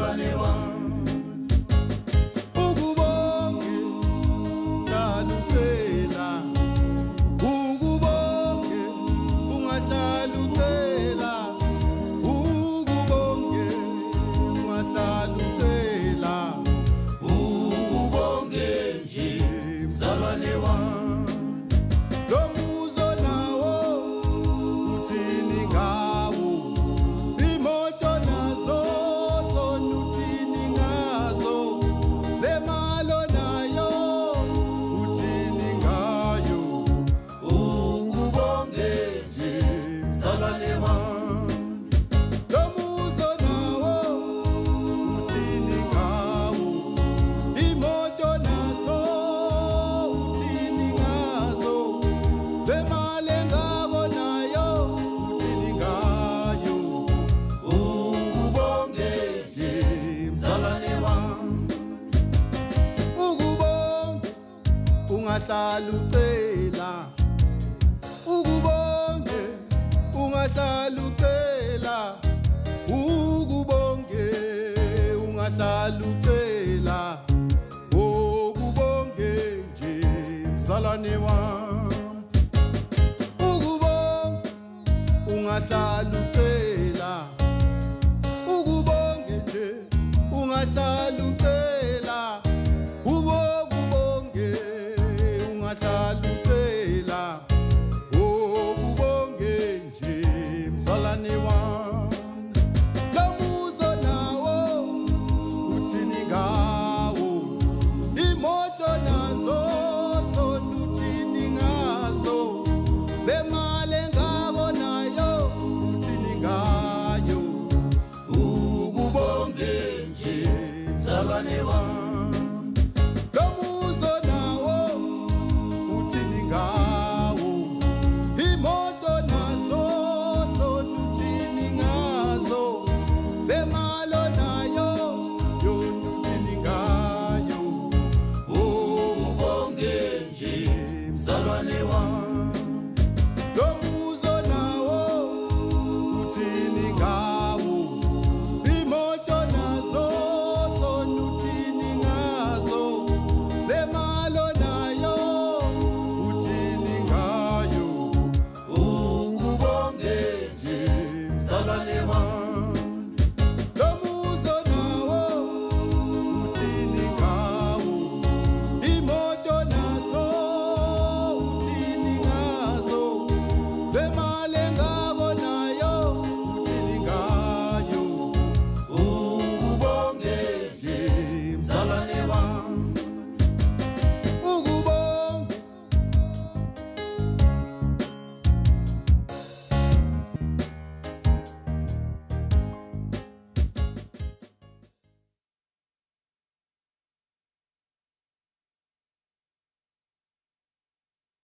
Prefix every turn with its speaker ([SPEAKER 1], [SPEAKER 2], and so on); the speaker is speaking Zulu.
[SPEAKER 1] Abonne-moi. Ungahlala ucela ukubonge ungahlala ucela
[SPEAKER 2] ukubonge
[SPEAKER 1] ungahlala ucela ukubonge nje mzalwane wami. Ukubonge ungahlala ucela anyone lamuzo nawo uthini ngawo imoto nazo sonuthini ngazo lemali engako nayo uthini ngayo
[SPEAKER 2] ukubonge nje sabane wami. zalwa